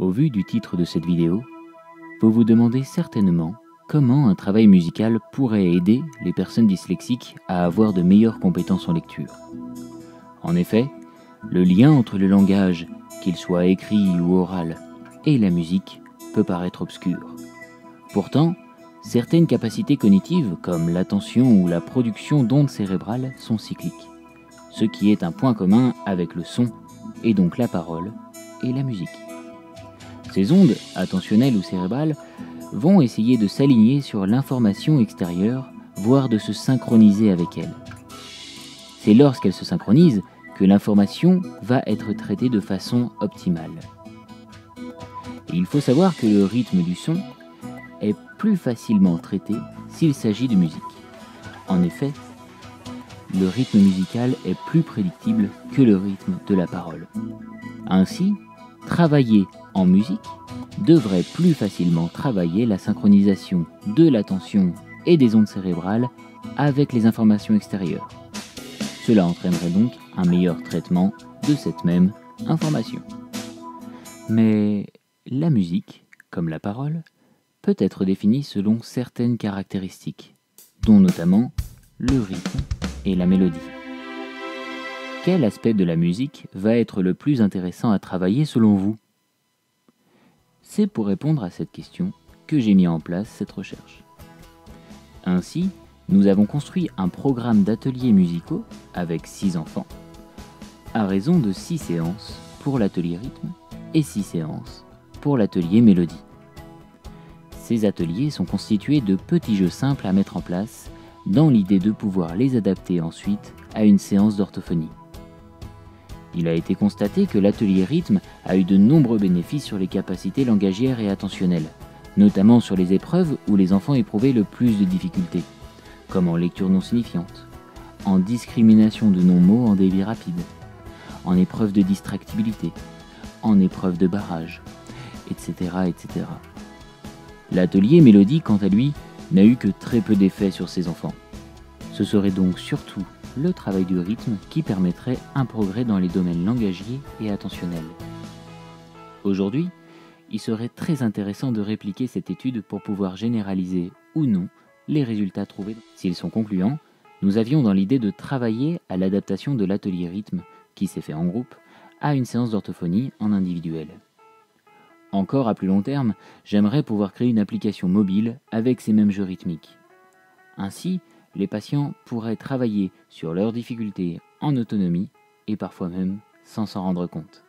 Au vu du titre de cette vidéo, vous vous demandez certainement comment un travail musical pourrait aider les personnes dyslexiques à avoir de meilleures compétences en lecture. En effet, le lien entre le langage, qu'il soit écrit ou oral, et la musique peut paraître obscur. Pourtant, certaines capacités cognitives, comme l'attention ou la production d'ondes cérébrales, sont cycliques, ce qui est un point commun avec le son, et donc la parole, et la musique. Ces ondes, attentionnelles ou cérébrales, vont essayer de s'aligner sur l'information extérieure, voire de se synchroniser avec elle. C'est lorsqu'elles se synchronisent que l'information va être traitée de façon optimale. Il faut savoir que le rythme du son est plus facilement traité s'il s'agit de musique. En effet, le rythme musical est plus prédictible que le rythme de la parole. Ainsi, travailler en musique devrait plus facilement travailler la synchronisation de l'attention et des ondes cérébrales avec les informations extérieures. Cela entraînerait donc un meilleur traitement de cette même information. Mais la musique, comme la parole, peut être définie selon certaines caractéristiques, dont notamment le rythme et la mélodie. Quel aspect de la musique va être le plus intéressant à travailler selon vous? C'est pour répondre à cette question que j'ai mis en place cette recherche. Ainsi, nous avons construit un programme d'ateliers musicaux avec 6 enfants, à raison de 6 séances pour l'atelier rythme et 6 séances pour l'atelier mélodie. Ces ateliers sont constitués de petits jeux simples à mettre en place dans l'idée de pouvoir les adapter ensuite à une séance d'orthophonie. Il a été constaté que l'atelier rythme a eu de nombreux bénéfices sur les capacités langagières et attentionnelles, notamment sur les épreuves où les enfants éprouvaient le plus de difficultés, comme en lecture non signifiante, en discrimination de non-mots en débit rapide, en épreuve de distractibilité, en épreuve de barrage, etc. etc. L'atelier mélodie, quant à lui, n'a eu que très peu d'effet sur ses enfants. Ce serait donc surtout le travail du rythme qui permettrait un progrès dans les domaines langagiers et attentionnels. Aujourd'hui, il serait très intéressant de répliquer cette étude pour pouvoir généraliser ou non les résultats trouvés. S'ils sont concluants, nous avions dans l'idée de travailler à l'adaptation de l'atelier rythme, qui s'est fait en groupe, à une séance d'orthophonie en individuel. Encore à plus long terme, j'aimerais pouvoir créer une application mobile avec ces mêmes jeux rythmiques. Ainsi, les patients pourraient travailler sur leurs difficultés en autonomie et parfois même sans s'en rendre compte.